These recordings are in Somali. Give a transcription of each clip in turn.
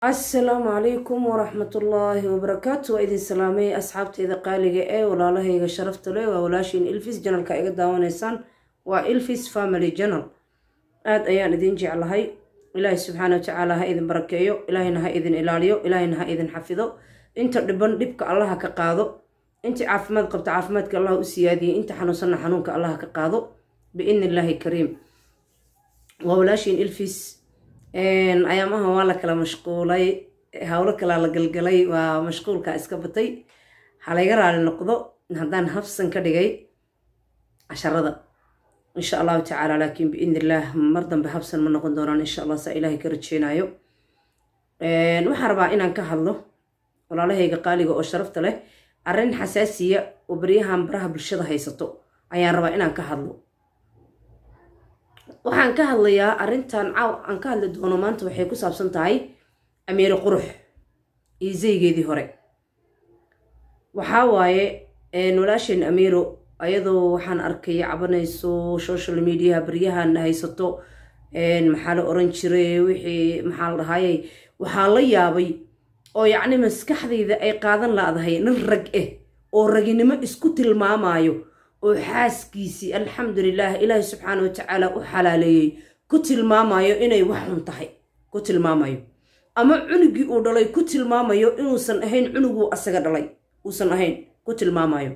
asalaamu calaykum waraxmatullaahi wabarakaatu waa idin salaamay asxaabteyda qaaliga ee walaalahayga sharafta leh waa walaashiin ilfis janalka iga daawanaysaan waa ilfis family janal. Aada ayaan idin jeclahay. Ilaahay subxaana watacaala ha idin barakeeyo. Ilaahayna ha idin ilaaliyo. Ilaahayna ha idin xafido. Inta dhiban dhibka allaha ka qaado. Inta caafimaad qabta caafimaadka allaha u siyaadiyay. Inta xanuunsanna xanuunka allaha ka qaado. Biidni illaahi kariim. Waa walaashiin ilfis ayaamahan waa la kala mashquulay. Howlo kalaa la galgalay waa mashquulka iska batay. Halayga raali noqdo haddaan habsan ka dhigay casharada insha allahu tacaala laakiin biidni illaah mar dambe habsan ma noqon doonaan insha allah saa ilaahay ka rajeynayo waxaan rabaa inaan ka hadlo walaalahayga qaaliga oo sharafta leh arrin xasaasiya oo baryahan baraha bulshada haysato. Ayaan rabaa inaan ka hadlo waxaan ka hadlayaa arrintan caaw aan ka hadli doono maanta waxay ku saabsan tahay amiire qurux iyo zaygeedii hore. Waxaa waaye walaasheen amiiro ayadoo waxaan arkay cabanayso social mediaha baryahan haysato maxaa la oran jiray wixii maxaa la dhahayay waxaa la yaabay oo yacni maskaxdayda ay qaadan laadahay nin rag ah oo raginimo isku tilmaamayo oo xaaskiisii alxamdulilaah ilaahi subxaana watacaala u xalaaleeyey ku tilmaamayo inay wax xun tahay ku tilmaamayo. Ama cunugii uu dhalay ku tilmaamayo inuusan ahayn cunuguu asaga dhalay uusan ahayn ku tilmaamayo.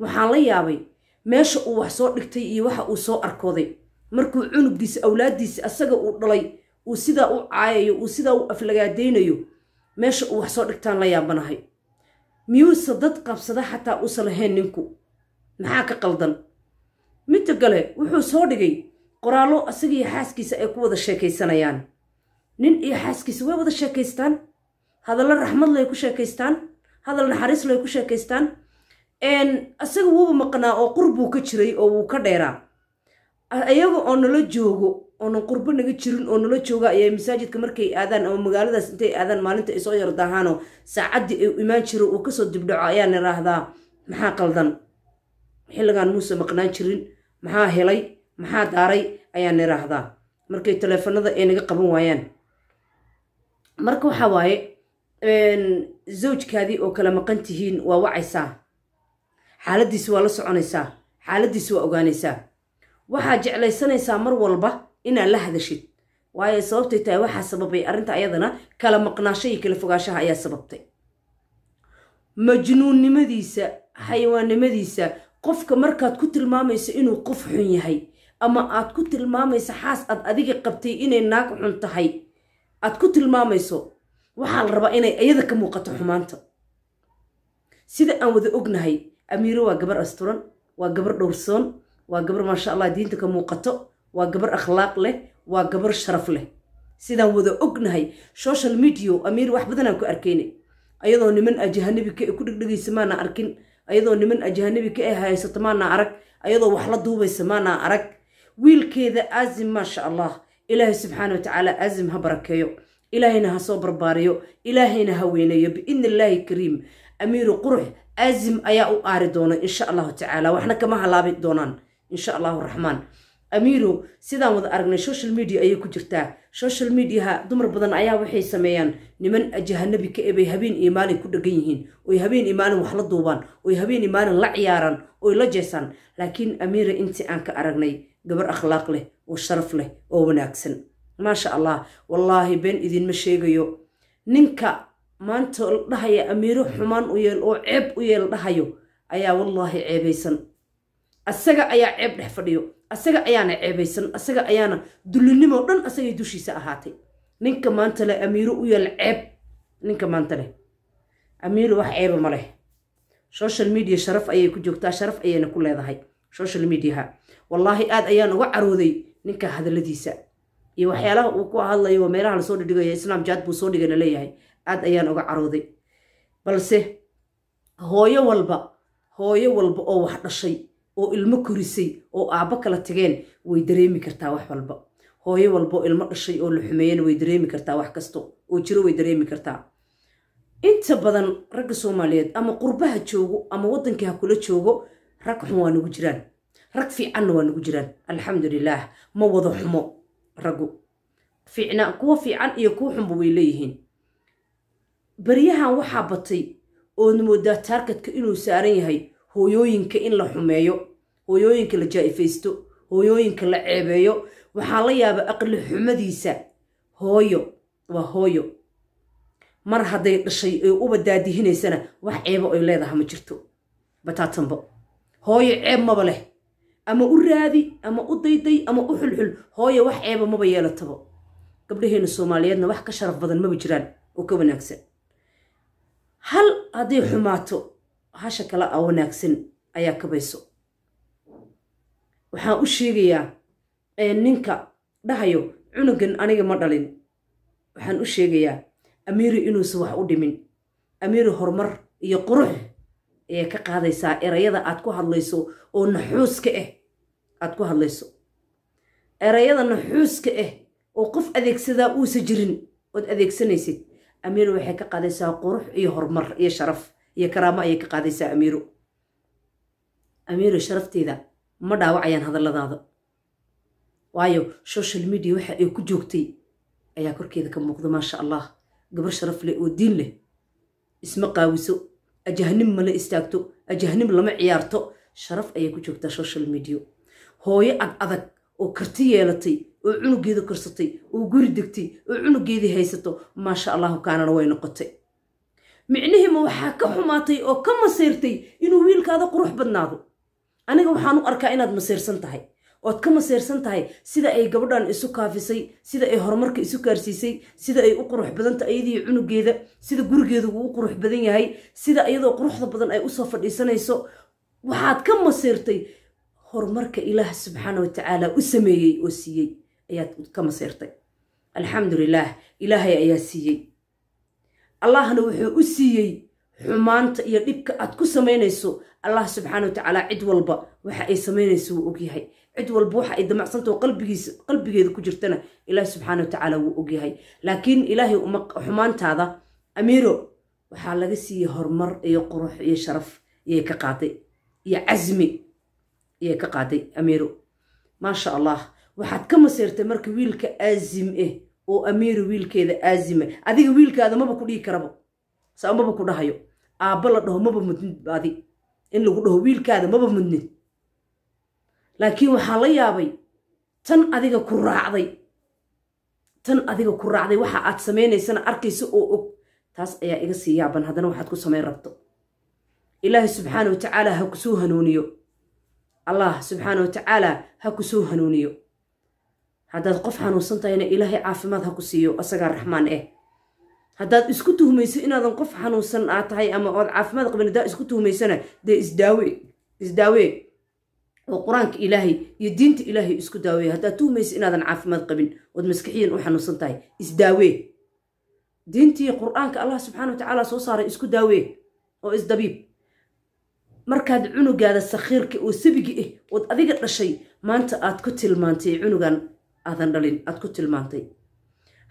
Waxaan la yaabay meesha uu wax soo dhigtay iyo waxa uu soo arkooday. Markuu cunugiisa awlaadiisi asaga uu dhalay uu sidaa u caayayo uu sidaa u aflagaadaynayo meesha uu wax soo dhigtaan la yaabanahay. Miyuuse dad qabsada xataa uusan lahayn ninku maxaa ka qaldan? Midda kale wuxuu soo dhigay qoraallo asagiiyo xaaskiisa ay ku wada sheekaysanayaan. Nin iyo xaaskiisa way wada sheekaystaan. Hadallo raxmad lay ku sheekaystaan. Hadal naxariis lay ku sheekaystaan. Asaga wuuba maqnaa oo qurbuu ka jiray oo wuu ka dheeraa. Iyaga oo nala joogo oonan qurbo naga jirin oo nala jooga ayaa masaajidka markay aadaan ama magaaladaas intay aadaan maalinta ay soo yardaahaanoo saacaddii ay imaan jiro uu ka soo dibdhaco ayaan idhaahdaa maxaa qaldan xilligan muuse maqnaan jirin maxaa helay maxaa daaray ayaan idhaahdaa markay taleefanada ay naga qaban waayaan. Marka waxaa waaye zawjkaadii oo kala maqan tihiin waa wacaysaa. Xaaladiisi waa la soconaysaa. Xaaladiisi waa ogaanaysaa. Waxaad jeclaysanaysaa mar walba inaad la hadashid. Waayo sababtay tahay waxaa sababay arrinta ayadana kala maqnaasho iyo kala fogaashaha ayaa sababtay. Majnuunnimadiisa xayawaannimadiisa qofka markaad ku tilmaamayso inuu qof xun yahay ama aad ku tilmaamayso xaas aad adiga qabtay inay naag xun tahay aad ku tilmaamayso waxaa la rabaa inay iyada ka muuqato xumaanta. Sida aan wada ognahay amiiro waa gabar asturan waa gabar dhowrsoon waa gabar maasha allah diinta ka muuqato waa gabar akhlaaq leh waa gabar sharaf leh. Sidaan wada ognahay social media amiir wax badanaan ku arkayna ayadoo niman ajahanabi ka ku dhegdhegaysa maana arkin ayadoo niman ajahanabi ka ah haysato maana arag. Ayadoo wax la duubaysa maana arag. Wiilkeeda aazim maasha allah. Ilaahay subxaana watacaala aazim ha barakeeyo. Ilaahayna ha soo barbaariyo ilaahayna ha weyneeyo. Biidni illaahi kariim. Amiiru qurux. Aazim ayaa u aari doona insha allahu tacaala waxna kama halaabi doonaan insha allahu raxmaan amiiro sidaan wada aragnay social media ayay ku jirtaa. Social mediaha dumar badan ayaa waxay sameeyaan. Niman ajahanabi ka ebay habeen iyo maalin ku dhegan yihiin. Oy habeen iyo maalin wax la duubaan. Oy habeen iyo maalin la ciyaaraan oy la jeesaan. Laakiin amiira intii aan ka aragnay gabar akhlaaq leh oo sharaf leh oo wanaagsan. Maasha allah wallaahi been idinma sheegayo. Ninka maanta la dhahaya amiiro xumaan u yeel oo ceeb u yeel dhahayo ayaa wallaahi ceebaysan asaga ayaa ceeb dhex fadhiyo asaga ayaana ceebaysan asaga ayaana dullinimo dhan asagay dushiisa ahaatay. Ninka maanta leh amiiro u yeel ceeb. Ninka maanta leh. Amiiro wax ceeba ma leh. Social media sharaf ayay ku joogtaa sharaf ayayna ku leedahay social mediaha wallaahi aad ayaan uga carooday ninka hadalladiisa iyo waxyaalaha uu ku hadlayo waa meelaha la soo dhidhigayo islaam jaad buu soo dhigay la leeyahay aad ayaan uga carooday. Balse hooyo walba hooyo walba oo wax dhashay oo ilmo korisay oo aabbo kala tageen way dareemi kartaa wax walba. Hooyo walba oo ilmo dhashay oo la xumeeyana way dareemi kartaa wax kasto. Oo jiro way dareemi kartaa. Inta badan ragga soomaaliyeed ama qurbaha joogo ama waddankii ha kula joogo rag xun waa nagu jiraan. Rag fiicanna waa nagu jiraan. Alxamdulilaah ma wada xumo raggu. Fiicna kuwa fiican iyo kuwa xunba way leeyihiin. Baryahan waxaa batay ood moodaa taargetka inuu saaran yahay hooyooyinka in la xumeeyo hooyooyinka la jaa'ifaysto hooyooyinka la ceebeeyo waxaa la yaaba aqli xumadiisa. Hooyo waa hooyo. Mar hadday dhashay ee uba daadihinaysana wax ceebo ay leedaha ma jirto. Bataatanba hooyo ceeb maba leh. Ama u raadi ama u dayday ama u xulxul hooyo wax ceeba maba yeelataba gabdhaheena soomaaliyeedna wax ka sharaf badan maba jiraan oo ka wanaagsan. Hal hadday xumaato hasha kale a wanaagsan ayaa kabayso waxaan u sheegayaa ninka dhahayo cunugan aniga ma dhalin. Waxaan u sheegayaa amiiri inuusan wax u dhimin. Amiiri horumar iyo qurux ayay ka qaadaysaa erayada aad ku hadlayso oo naxuuska ah aad ku hadlayso. Erayada naxuuska ah oo qof adeegsadaa uusa jirin ood adeegsanaysid. Amiiro waxay ka qaadaysaa qurux iyo horumar iyo sharaf iyo karaamo ayay ka qaadaysaa amiiro amiiro sharafteeda ma dhaawacayaan hadalladaada waayo social media waxa ay ku joogtay ayaa korkeeda ka muuqda maasha allah. Gabar sharaf leh oo diin leh. Isma qaawiso ajahnim mala istaagto ajahnim lama ciyaarto. Sharaf ayay ku joogtaa social media. Hooyo ag adag oo karti yeelatay oo cunugeeda korsatay oo guri degtay oo cunugeedii haysato maasha allahu kaanana way noqotay micnihiima waxaa ka xumaatay oo ka masayrtay inuu wiilkaada qurux badnaado? Aniga waxaan u arkaa inaad masayrsan tahay. Ood ka masayrsan tahay sida ay gabadhan isu kaafisay sida ay horumarka isu gaarsiisay sida ay u qurux badanta ayadii cunugeeda sida gurigeeda uu u qurux badan yahay sida iyadoo quruxda badan ay u soo fadhiisanayso. Waxaad ka masayrtay horumarka ilaah subxaana wa tacaala u sameeyey oo siiyey. Ayaad ka masayrtay. Alxamdulilaah ilaahay ayaa siiyey allahna wuxuu u siiyey xumaanta iyo dhibka aad ku samaynayso. Allah subxaana wa tacaala cid walba waxa ay samaynayso wuu ogyahay cid walba waxa ay damacsantaho qalbigiisa qalbigeeda ku jirtana ilaahi subxaana wa tacaala wuu ogyahay laakiin ilaahay uma xumaantaada amiiro waxaa laga siiyey horumar iyo qurux iyo sharaf iyay ka qaaday iyo casmi iyay ka qaaday amiiro. Maasha allah waxaad ka maseyrtay marka wiilka aazim ah oo amiiro wiilkeeda aazima. Adiga wiilkaada maba ku dhihi karaba saa maba ku dhahayo. Aabba la dhaho maba mudnid adi in lagu dhaho wiilkaada maba mudnid. Laakiin waxaa la yaabay tan adiga ku raacday tan adiga ku raacday waxa aad samaynaysana arkaysa oo og. Taas ayaa iga sii yaaban haddana waxaad ku samayn rabto. Ilaahi subxaana wa tacaala ha ku soo hanuuniyo. Allah subxaana wa tacaala ha ku soo hanuuniyo haddaad qof xanuunsan tahayna ilaahay caafimaad ha ku siiyo asagaa raxmaan eh. Haddaad isku tuhmayso inaadan qof xanuunsan aad tahay ama ood caafimaad qabin haddaa isku tuhmaysana dee isdaawe isdaawee oo qur'aanka ilaahay iyo diinta ilaahay isku daaweeye haddaad tuhmayso inaadan caafimaad qabin ood maskixiyan u xanuunsan tahay isdaawee diintii qur'aanka allah subxana wa tacaala soo saaray isku daawee oo isdabiib markaad cunugaada sakhiirka oo sabigi ah ood adiga dhashay maanta aad ku tilmaantay cunugan aadan dhalin aad ku tilmaantay.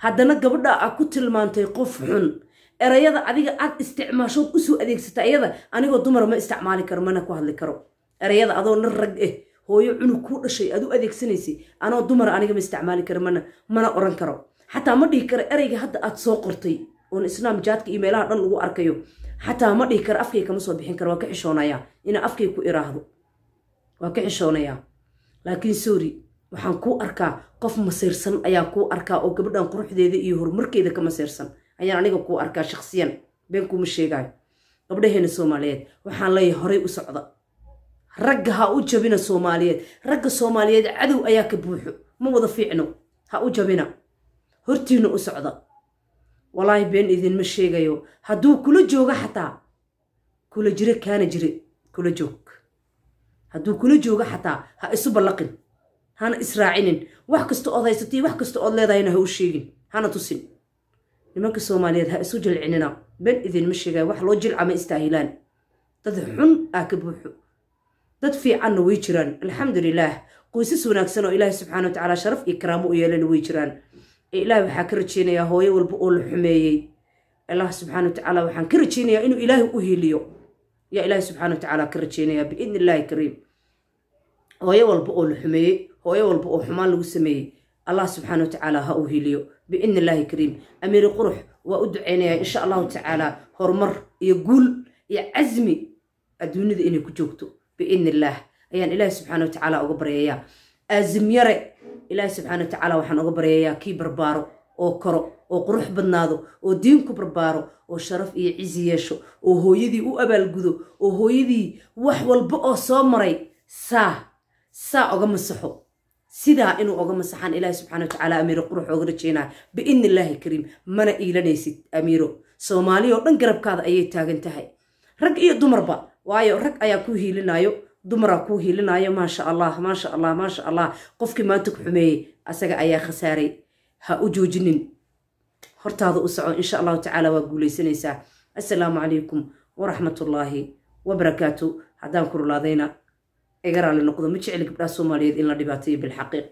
Haddana gabadha aad ku tilmaantay qof xun erayada adiga aad isticmaashood u soo adeegsata ayada anigoo dumar ma isticmaali karo mana ku hadli karo. Erayada adoo nin rag ah hooyo cunug kuu dhashay aad u adeegsanaysay anoo dumar aniga ma isticmaali karo mana mana oran karo. Xataa ma dhihi karo erayga hadda aad soo qortay oon islaam jaadka iyo meelaha dhan lagu arkayo. Xataa ma dhihi karo afkay kama soo bixin karo waa ka xishoonayaa inaa afkay ku iraahdo. Waa ka xishoonayaa laakiin sorry waxaan kuu arkaa qof masiirsan ayaan kuu arkaa oo gabadhan quruxdeeda iyo horumarkeeda ka masiirsan ayaan aniga kuu arkaa shakhsiyan been kuuma sheegaayo. Gabdhaheena soomaaliyeed waxaan leeyahay horay u socda. Ragga ha u jabina soomaaliyeed. Ragga soomaaliyeed cadow ayaa ka buuxo. Ma wada fiicno. Ha u jabina. Hortiina u socda. Walaahi been idinma sheegayo. Hadduu kula joogo xataa kula jire kaana jire kula joog. Hadduu kula joogo xataa ha isu ballaqin hana israacinin. Wax kasta ood haysatay wax kasta ood leedahayna ha u sheegin. Hana tusin. Nimanka soomaaliyeed ha isu jilcinina. Been idinma sheegayo wax loo jilca ma istaahilaan. Dad xun aa ka buuxo. Dad fiicanna way jiraan. Alxamdulilaah qoysas wanaagsan oo ilaahi subxana wa tacaala sharaf iyo karaamo u yeelana way jiraan. Ee ilaah waxaa ka rajeynayaa hooyo walba oo la xumeeyey. Allah subxana wa tacaala waxaan ka rajeynayaa inuu ilaahi u hiiliyo yaa ilaahi subxana wa tacaala ka rajeynayaa biidni illaahi kariim. Hooyo walba oo la xumeeyey hooyo walba oo xumaan lagu sameeyey. Allah subxaana wa tacaala ha u hiiliyo biidni illaahi kariim amiiri qurux waa u ducaynayaa insha allahu tacaala horumar iyo guul iyo casmi adduunyada inay ku joogto. Biidni illaah ayaan ilaahi subxaana wa tacaala uga baryayaa. Aasim yare. Ilaahi subxaana wa tacaala waxaan uga baryayaa kii barbaaro oo koro oo qurux badnaado oo diin ku barbaaro oo sharaf iyo cizi yeesho oo hooyadii u abaalgudo oo hooyadii wax walba oo soo maray saa saa oga masaxo sidaa inuu oga masaxaan ilaahi subxana wa tacaala amiiro qurux ooga rajaynaa biidni illaahi kariim mana iilanaysid amiiro. Soomaali oo dhan garabkaada ayay taagan tahay. Rag iyo dumarba waayo rag ayaa ku hiilinayo dumaraa kuu hiilinayo maasha allah maasha allah maasha allah qofkii maanta ku xumeeyey asaga ayaa khasaaray. Ha u joojinin. Hortaada u soco insha allahu tacaala waa guulaysanaysaa. Assalaamu calaykum waraxmatullaahi wabarakaatu haddaan ku rulaadayna iga raali noqdo ma jecli gabdhaha soomaaliyeed in la dhibaateeyo bilxaqiiq